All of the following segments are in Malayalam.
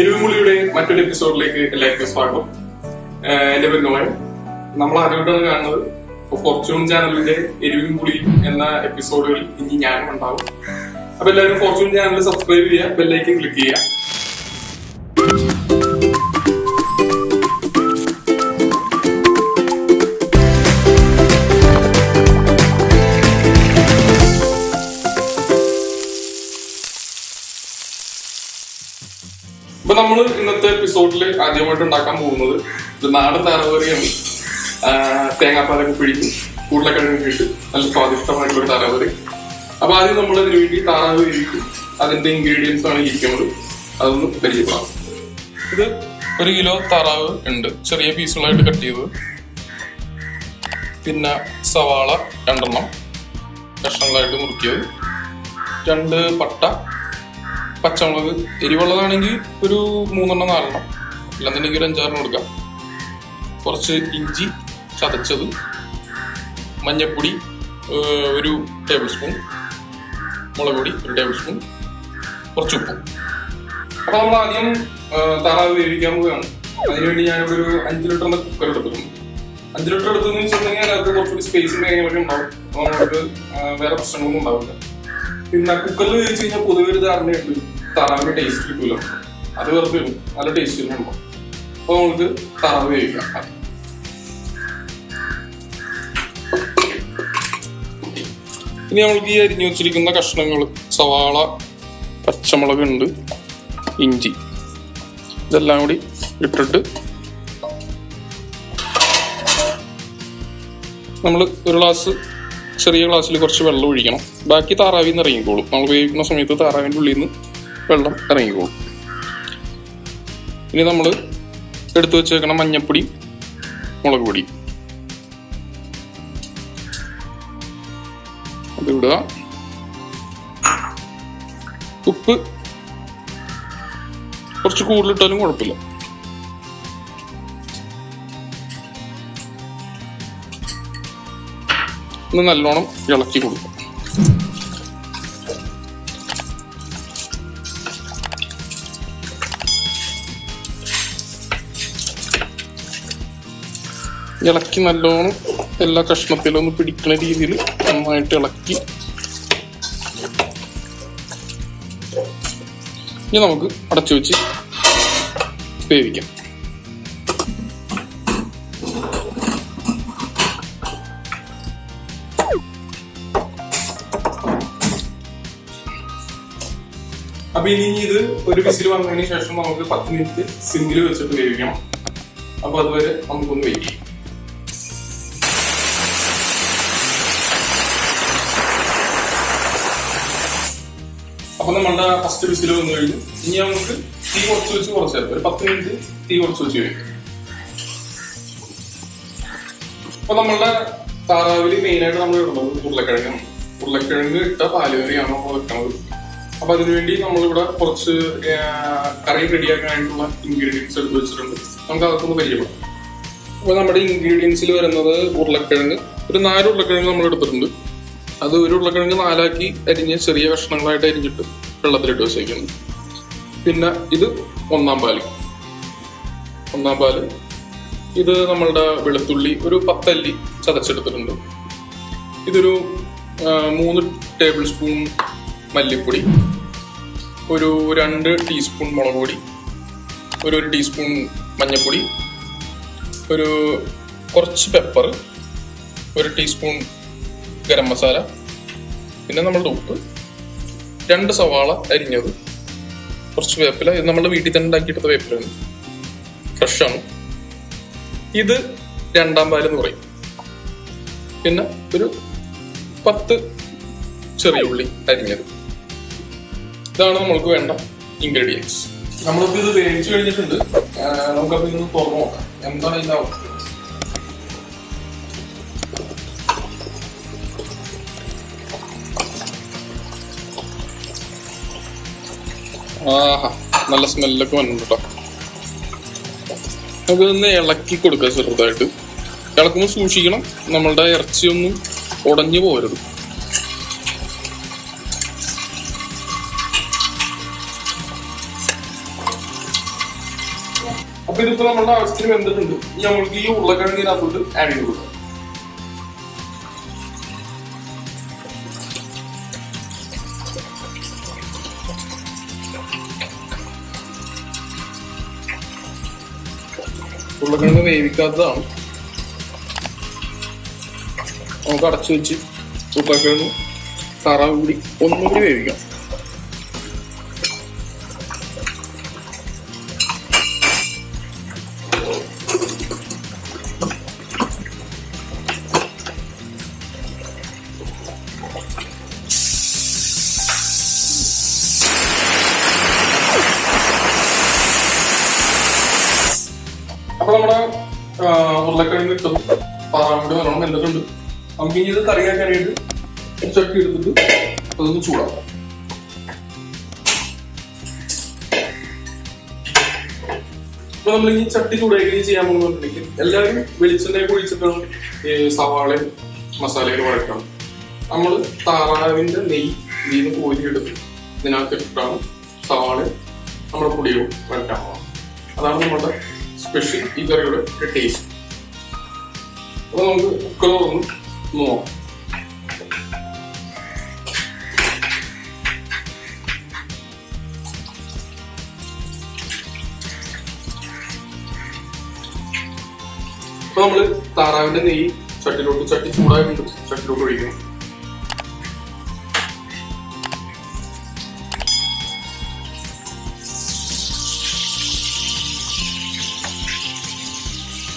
എരുവുമുളിയുടെ മറ്റൊരു എപ്പിസോഡിലേക്ക് എല്ലാവർക്കും സ്വാഗതം. എന്റെ പേര് നോയൻ നമ്മൾ ആദ്യമായിട്ടാണ് കാണുന്നത്. ഫോർച്യൂൺ ചാനലിന്റെ എരുവിമുളി എന്ന എപ്പിസോഡുകളിൽ ഇനി ഞാനും ഉണ്ടാവും. അപ്പൊ എല്ലാവരും ഫോർച്യൂൺ ചാനൽ സബ്സ്ക്രൈബ് ചെയ്യുക ബെല്ലൈക്കൻ ക്ലിക്ക് ചെയ്യുക. നമ്മൾ ഇന്നത്തെ എപ്പിസോഡിൽ ആദ്യമായിട്ട് ഉണ്ടാക്കാൻ പോകുന്നത് ഇത് നാടൻ താറാവറിയാണ് തേങ്ങാപ്പാലൊക്കെ പിടിക്കും ഉരുളക്കിഴങ്ങ് ഇട്ട് നല്ല സ്വാദിഷ്ടമായിട്ടുള്ള ഒരു താറാവറി അപ്പൊ ആദ്യം നമ്മൾ അതിന് വേണ്ടി താറാവ് ഇരിക്കും. അതിന്റെ ഇൻഗ്രീഡിയൻസ് ആണ് ഇരിക്കുന്നത്. അതൊന്ന് പരിചയപ്പെടാം. ഇത് ഒരു കിലോ താറാവ് ഉണ്ട്. ചെറിയ പീസുകളായിട്ട് കട്ട് ചെയ്തത് പിന്നെ സവാള രണ്ടെണ്ണം. കഷ്ണങ്ങളായിട്ട് മുറിക്കിയത്. രണ്ട് പട്ട. പച്ചമുളക് എരിവുള്ളതാണെങ്കിൽ ഒരു മൂന്നെണ്ണം നാലെണ്ണം. അല്ലെന്നുണ്ടെങ്കിൽ ഒരു അഞ്ചാറെണ്ണം കൊടുക്കാം. കുറച്ച് ഇഞ്ചി ചതച്ചത്. മഞ്ഞപ്പൊടി ഒരു ടേബിൾ സ്പൂൺ. മുളക് പൊടി ഒരു ടേബിൾ സ്പൂൺ. കുറച്ച് ഉപ്പും. അപ്പൊ നമ്മൾ ആദ്യം താറാവ് വേവിക്കാൻ പോവുകയാണ്. അതിനുവേണ്ടി ഞാനിവിടെ ഒരു അഞ്ച് ലിറ്ററിന്റെ കുക്കർ എടുത്തിട്ടുണ്ട്. അഞ്ച് ലിറ്റർ എടുത്തെന്ന് വെച്ചിട്ടുണ്ടെങ്കിൽ അതിനകത്ത് കുറച്ചുകൂടി സ്പേസും കാര്യങ്ങളൊക്കെ ഉണ്ടാവും. അപ്പൊ നമുക്ക് വേറെ പ്രശ്നങ്ങളൊന്നും ഉണ്ടാവില്ല. പിന്നെ കുക്കറിൽ വേവിച്ച് കഴിഞ്ഞാൽ പൊതുവെ ഒരു ധാരണയുണ്ട്. താറാവിന്റെ ടേസ്റ്റ് കിട്ടൂല. അത് വെറുതെ നല്ല ടേസ്റ്റ് തന്നെ ഉണ്ടാവും അപ്പൊ നമുക്ക് താറാവ് കഴിക്കാം. ഇനി നമ്മൾക്ക് ഈ അരിഞ്ഞു വെച്ചിരിക്കുന്ന കഷ്ണങ്ങൾ സവാള പച്ചമുളക് ഉണ്ട് ഇഞ്ചി ഇതെല്ലാം കൂടി ഇട്ടിട്ട് നമ്മൾ ഒരു ഗ്ലാസ് ചെറിയ ഗ്ലാസ്സിൽ കുറച്ച് വെള്ളം ഒഴിക്കണം. ബാക്കി താറാവിന്ന് ഇറങ്ങിക്കോളും. നമ്മൾ ഉപയോഗിക്കുന്ന സമയത്ത് താറാവിന്റെ ഉള്ളിൽ നിന്ന് വെള്ളം ഇറങ്ങിക്കോളും ഇനി നമ്മൾ എടുത്തു വെച്ചേക്കണം മഞ്ഞപ്പൊടി മുളക് പൊടി. അത് ഇടുക. ഉപ്പ് കുറച്ച് കൂടുതലിട്ടാലും കുഴപ്പമില്ല. ഒന്ന് നല്ലോണം ഇളക്കി കൊടുക്കും. ഇളക്കി നല്ലോണം എല്ലാ കഷ്ണത്തിലും ഒന്ന് പിടിക്കുന്ന രീതിയിൽ നന്നായിട്ട് ഇളക്കി. ഇനി നമുക്ക് അടച്ചു വെച്ച് വേവിക്കാം. അപ്പൊ ഇനി ഇത് ഒരു വിസിൽ വന്നതിന് ശേഷം നമുക്ക് പത്ത് മിനിറ്റ് സിമ്മിൽ വെച്ചിട്ട് വേവിക്കണം. അപ്പൊ അതുവരെ നമുക്കൊന്ന് വെയിറ്റ് ചെയ്യാം. അപ്പൊ നമ്മളുടെ ഫസ്റ്റ് വിസിൽ വന്നു കഴിഞ്ഞു. ഇനി നമുക്ക് തീ കുറച്ച് വെച്ച് കുറച്ച് ഒരു പത്ത് മിനിറ്റ് തീ കുറച്ച് വെച്ച് കഴിക്കും. അപ്പൊ നമ്മളുടെ താറാവിൽ മെയിൻ ആയിട്ട് നമ്മൾ ഇടുന്നത് ഉരുളക്കിഴങ്ങാണ് ഉരുളക്കിഴങ്ങ് ഇട്ട പാലുകറിയാണ് നമ്മൾ വെക്കുന്നത് അപ്പൊ അതിനുവേണ്ടി നമ്മളിവിടെ കുറച്ച് കറി റെഡിയാക്കാനായിട്ടുള്ള ഇൻഗ്രീഡിയൻസ് എടുത്ത് വെച്ചിട്ടുണ്ട്. നമുക്ക് അതൊക്കെ പരിചയപ്പെടാം അപ്പൊ നമ്മുടെ ഇൻഗ്രീഡിയൻസിൽ വരുന്നത് ഉരുളക്കിഴങ്ങ്. ഒരു നാല് ഉരുളക്കിഴങ്ങ് നമ്മൾ എടുത്തിട്ടുണ്ട്. അത് ഒരു ഉരുളക്കിഴങ്ങ് നാലാക്കി അരിഞ്ഞ് ചെറിയ കഷ്ണങ്ങളായിട്ട് അരിഞ്ഞിട്ട് വെള്ളത്തിലിട്ട് വെച്ചേക്കുന്നു. പിന്നെ ഇത് ഒന്നാം പാൽ. ഒന്നാം പാൽ. ഇത് നമ്മളുടെ വെളുത്തുള്ളി ഒരു പത്തല്ലി ചതച്ചെടുത്തിട്ടുണ്ട്. ഇതൊരു മൂന്ന് ടേബിൾ സ്പൂൺ മല്ലിപ്പൊടി ഒരു രണ്ട് ടീസ്പൂൺ മുളക് പൊടി ഒരു ഒരു ടീസ്പൂൺ മഞ്ഞൾപ്പൊടി ഒരു കുറച്ച് പെപ്പർ ഒരു ടീസ്പൂൺ ഗരം മസാല പിന്നെ നമ്മളുടെ ഉപ്പ് രണ്ട് സവാള അരിഞ്ഞത് കുറച്ച് വേപ്പില. ഇത് നമ്മുടെ വീട്ടിൽ തന്നെ ഉണ്ടാക്കിയെടുത്ത വേപ്പിലാണ് ഫ്രഷാണ് ഇത് രണ്ടാം പാൽ എന്ന് പറയും. പിന്നെ ഒരു പത്ത് ചെറിയ ഉള്ളി അരിഞ്ഞത്. ഇതാണ് നമ്മൾക്ക് വേണ്ട ഇൻഗ്രീഡിയൻസ് നമ്മളിപ്പോ ഇത് വേവിച്ചു കഴിഞ്ഞിട്ടുണ്ട്. നമുക്കപ്പോ ഇന്ന് തുറന്നു നോക്കാം. എന്താണ് ഇതിന്റെ ആഹാ നല്ല സ്മെല്ലൊക്കെ വന്നിട്ടോ ഇന്ന് ഇളക്കി കൊടുക്കുക ചെറുതായിട്ട്. ഇളക്കുമ്പോൾ സൂക്ഷിക്കണം നമ്മളുടെ ഇറച്ചിയൊന്നും ഉടഞ്ഞു പോരുത് അപ്പൊ ഇതിപ്പോ നമ്മുടെ ആവശ്യത്തിന് വെന്തിട്ടുണ്ട്. നമ്മൾക്ക് ഈ ഉരുളക്കിഴങ്ങിനകത്തോട്ട് ആഡ് ചെയ്ത് കൊടുക്കാം. ഉരുളക്കിഴങ്ങ് വേവിക്കാത്തതാണ്. നമുക്ക് അടച്ചു വെച്ച് ഉരുളക്കിഴങ്ങ് താറാവ് കൂടി ഒന്നും കൂടി വേവിക്കാം. ഉരുളക്കിഴങ്ങ് ഇട്ടു. താറാവിന്റെ നല്ലോണം വെന്തിട്ടുണ്ട് നമുക്ക് ഇനി ഇത് കറിയാക്കാനായിട്ട് ചട്ടി എടുത്തിട്ട് അതൊന്ന് ചൂടാക്കാം. അപ്പൊ നമ്മൾ ഈ ചട്ടി ചൂടാക്കി ചെയ്യാൻ പോകുന്നുണ്ടെങ്കിൽ എല്ലാവരും വെളിച്ചെണ്ണ ഒഴിച്ചിട്ടാണ് സവാളയും മസാലയും വഴക്കണം നമ്മൾ താറാവിന്റെ നെയ്യ് ഇതിൽ നിന്ന് കോരിയെടുത്ത് ഇതിനകത്ത് ഇട്ടിട്ടാണ് സവാള നമ്മുടെ പൊടിയും വഴറ്റാൻ പോകണം അതാണ് നമ്മുടെ സ്പെഷ്യൽ ഈ കറിയുടെ ടേസ്റ്റ് അപ്പൊ നമുക്ക് കുക്കർ അപ്പൊ നമ്മൾ താറാവിന്റെ നെയ്യ് ചട്ടിലോട്ട് ചട്ടി ചൂടായിട്ടുണ്ട് ചട്ടിലോട്ട് ഒഴിക്കണം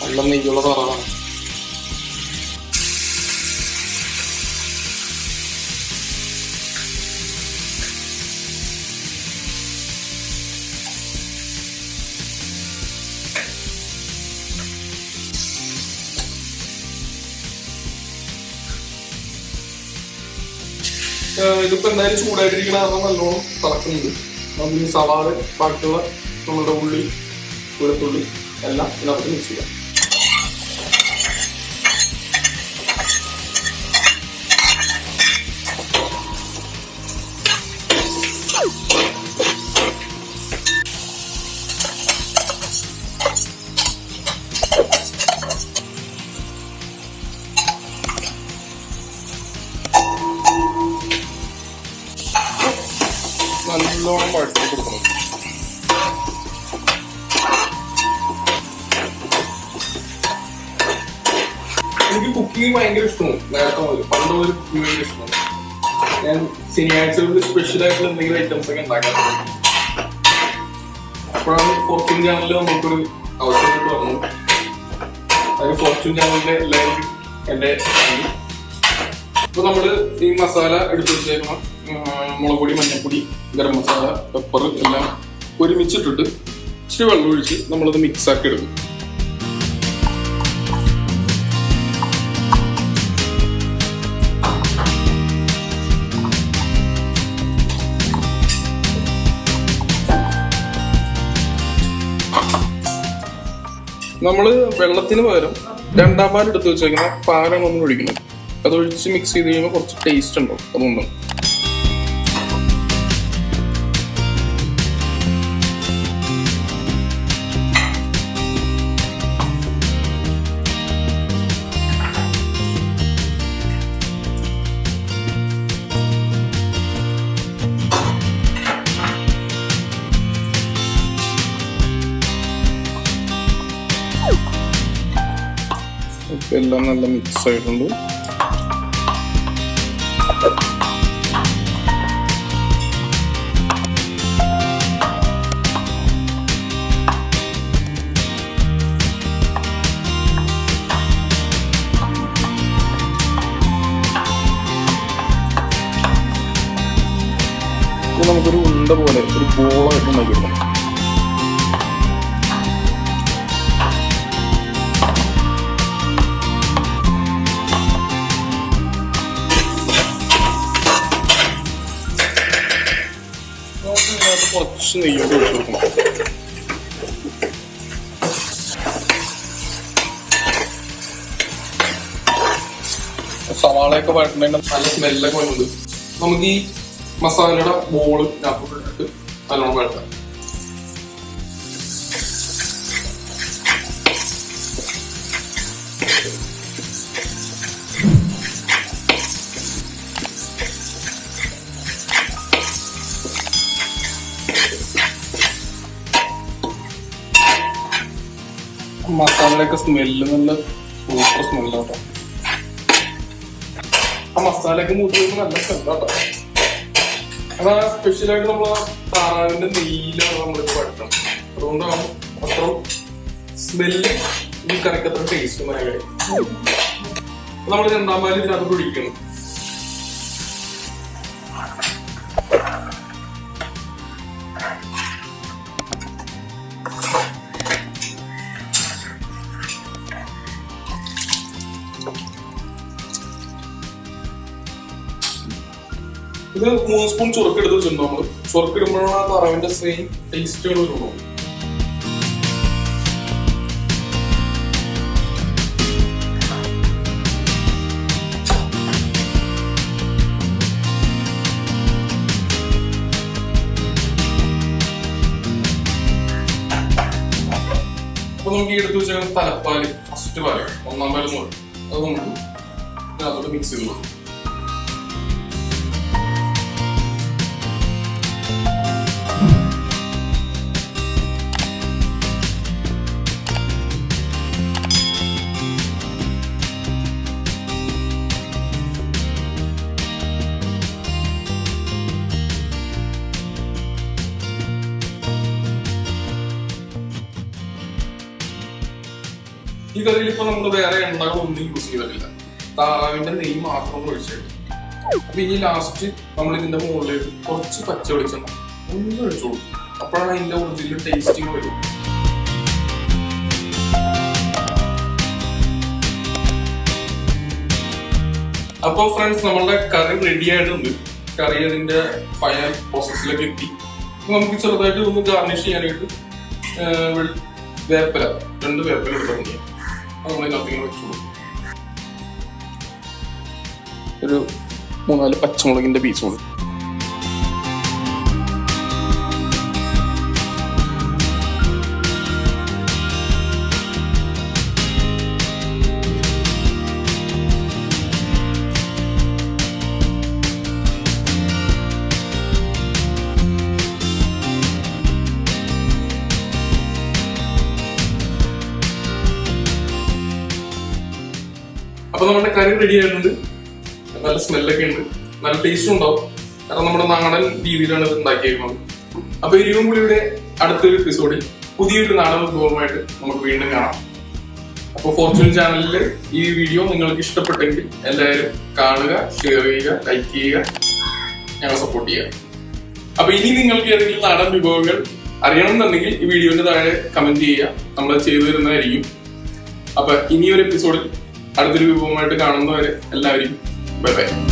നല്ല നെയ്യുള്ള താറാവാണ്. ഇതിപ്പോ എന്തായാലും ചൂടായിട്ടിരിക്കണ കാരണം നല്ലോണം തിളക്കുന്നുണ്ട്. നമുക്ക് സവാള ബാക്കിയുള്ള നമ്മുടെ ഉള്ളി വെളുത്തുള്ളി എല്ലാം ഇതിനകത്ത് മിക്സ് ചെയ്യാം. കുക്കിംഗ് ഭയങ്കര ഇഷ്ടമാണ് നേരത്തെ മുതൽ പണ്ട് മുതൽ ടീ ഭയങ്കര ഇഷ്ടമാണ്. ഞാൻ ശനിയാഴ്ചകളിൽ സ്പെഷ്യൽ ആയിട്ടുള്ള എന്തെങ്കിലും ഐറ്റംസ് ഒക്കെ ഉണ്ടാക്കാറുണ്ട് അപ്പോഴാണ് ഫോർച്യൂൺ ചാനലിൽ നമുക്കൊരു അവസരം കിട്ടി വന്നു അതിന് ഫോർച്യൂൺ ചാനലിന്റെ എല്ലാവരും എന്റെ. ഇപ്പൊ നമ്മൾ ഈ മസാല എടുത്തു വെച്ചേക്കണം മുളക് പൊടി മഞ്ഞൾപ്പൊടി ഗരം മസാല പെപ്പർ എല്ലാം ഒരുമിച്ചിട്ടിട്ട് ഇച്ചിരി വെള്ളം ഒഴിച്ച് നമ്മളത് മിക്സ് ആക്കി എടുക്കും. നമ്മൾ വെള്ളത്തിന് പകരം രണ്ടാം പാൽ എടുത്ത് വെച്ചേക്കുന്ന പാലാണ് നമ്മൾ ഒഴിക്കുന്നത്. അത് ഒഴിച്ച് മിക്സ് ചെയ്ത് കഴിയുമ്പോൾ കുറച്ച് ടേസ്റ്റ് ഉണ്ടാവും. അതുകൊണ്ടാണ്. ഇപ്പൊ എല്ലാം നല്ല മിക്സ് ആയിട്ടുണ്ട്. നമുക്കൊരു ഉണ്ട പോലെ ഒരു ബോളായിട്ട് ഉണ്ടാക്കിയെടുക്കണം കുറച്ച് നെയ്യോട് ഒഴിച്ചു കൊടുക്കണം സവാളയൊക്കെ വഴറ്റുന്നതിന്റെ നല്ല സ്മെല്ലൊക്കെ വരുന്നുണ്ട്. നമുക്ക് ഈ മസാലയുടെ ബോൾ ഞാൻ നല്ലോണം വഴറ്റാം. മസാലയൊക്കെ സ്മെല്ല് നല്ല സൂപ്പർ സ്മെല്ലാട്ടോ ആ മസാലയൊക്കെ വരുമ്പോൾ നല്ല സ്മെല്ലാട്ടോ അതാ സ്പെഷ്യലായിട്ട് നമ്മൾ താറാവിന്റെ നെയ്യിലാണ് നമ്മൾ വഴറ്റണം അതുകൊണ്ടാണ് അത്ര സ്മെല്ല് ഈ കറിക്കത്ര ടേസ്റ്റ് നമ്മൾ രണ്ടാം പാൽ ഇതിനകത്ത് ഒഴിക്കണം ഇത് മൂന്ന് സ്പൂൺ ചുറുക്കെടുത്ത് വെച്ചിട്ടുണ്ട് നമ്മൾ? ചുറുക്കിടുമ്പോഴാണ് ആ പറവിന്റെ സെയിം ടേസ്റ്റുകൾ വരുള്ളൂ അപ്പൊ നമുക്ക് ഈ എടുത്ത് വെച്ചാൽ തലപ്പാൽ ഫസ്റ്റ് പാൽ ഒന്നാം പാലും എന്ന് പറയും അത് നമുക്ക് ഇതിനകത്തോട്ട് ഈ കറിയിൽ ഇപ്പൊ നമ്മൾ വേറെ എണ്ണകളൊന്നും യൂസ് ചെയ്തിട്ടില്ല. താറാവിന്റെ നെയ്യ് മാത്രം ഒഴിച്ചിട്ട് അപ്പൊ ഇനി ലാസ്റ്റ് നമ്മൾ ഇതിന്റെ മുകളിൽ കുറച്ച് പച്ച വെളിച്ചെണ്ണ ഒന്ന് ഒഴിച്ചോളൂ അപ്പോഴാണ് അതിന്റെ ഒറിജിനൽ ടേസ്റ്റിംഗ് വരും അപ്പൊ ഫ്രണ്ട്സ് നമ്മളുടെ കറി റെഡി ആയിട്ടുണ്ട്. കറി അതിന്റെ ഫൈനൽ പ്രോസസ്സിലേക്ക് എത്തി. നമുക്ക് ചെറുതായിട്ട് ഒന്ന് ഗാർണിഷ് ചെയ്യാനായിട്ട് വേപ്പല വേപ്പില. രണ്ട് വേപ്പില എടുത്തിട്ടുണ്ട്. അത് നമ്മളിതിനകത്ത് ഇങ്ങനെ വെച്ചു കൊടുക്കും ഒരു മൂന്നാൽ പച്ചമുളകിന്റെ പീസ് കൊടുക്കും നമ്മുടെ കറി റെഡി ആയിട്ടുണ്ട്. നല്ല സ്മെല്ലൊക്കെ ഉണ്ട്. നല്ല ടേസ്റ്റും ഉണ്ടാവും. കാരണം നമ്മുടെ നാടൻ രീതിയിലാണ് ഇത് ഉണ്ടാക്കിയിരിക്കുന്നത് അപ്പൊ ഇരുവും പുളിയുടെ അടുത്തൊരു എപ്പിസോഡിൽ പുതിയൊരു നാടൻ വിഭവമായിട്ട് നമുക്ക് വീണ്ടും കാണാം. അപ്പോൾ ഫോർച്യൂൺ ചാനലിൽ ഈ വീഡിയോ നിങ്ങൾക്ക് ഇഷ്ടപ്പെട്ടെങ്കിൽ എല്ലാവരും കാണുക ഷെയർ ചെയ്യുക ലൈക്ക് ചെയ്യുക ഞങ്ങളെ സപ്പോർട്ട് ചെയ്യുക. അപ്പൊ ഇനി നിങ്ങൾക്ക് ഏതെങ്കിലും നാടൻ വിഭവങ്ങൾ അറിയണമെന്നുണ്ടെങ്കിൽ ഈ വീഡിയോന്റെ താഴെ കമന്റ് ചെയ്യുക. നമ്മൾ ചെയ്തു തരുന്നതായിരിക്കും. അപ്പൊ ഇനിയൊരു എപ്പിസോഡിൽ അടുത്തൊരു വിഭവമായിട്ട് കാണുന്നവരെ എല്ലാവരും. Bye bye